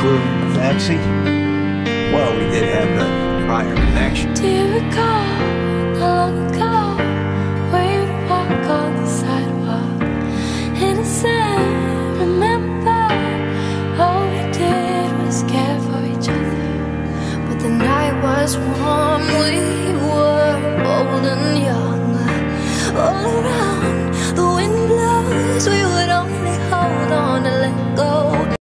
including Patsy. Well, we did have the prior connection. Do you recall how long ago where you walk on the sidewalk? Innocent, remember all we did was care for each other. But the night was warm, we were old and young, all around.